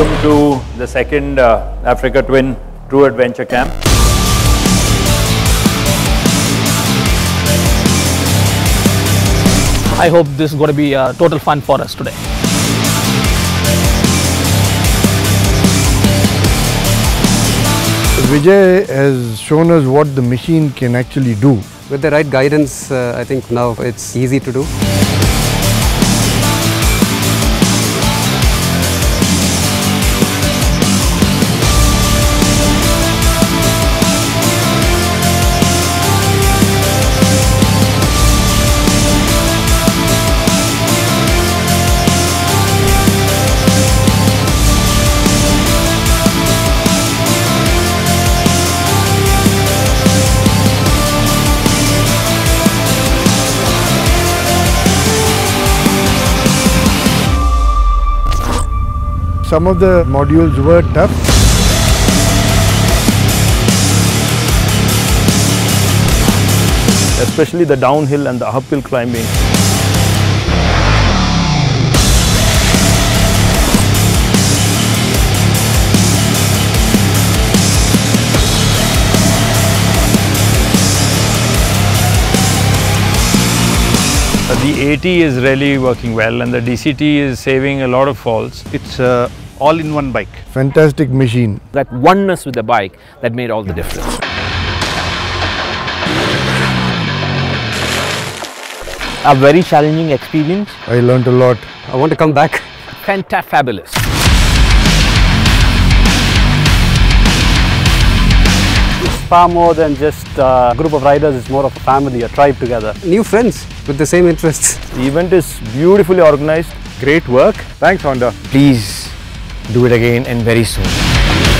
Welcome to the second uh, Africa Twin True Adventure Camp. I hope this is going to be a total fun for us today. Vijay has shown us what the machine can actually do. With the right guidance, uh, I think now it's easy to do. Some of the modules were tough. especially the downhill and the uphill climbing. The AT is really working well and the DCT is saving a lot of falls. It's uh, all-in-one bike. Fantastic machine. that oneness with the bike that made all the difference. A very challenging experience, I learned a lot. I want to come back. fabulous. It's far more than just a group of riders, it's more of a family, a tribe together. New friends with the same interests. The event is beautifully organized. Great work. Thanks, Honda. Please do it again and very soon.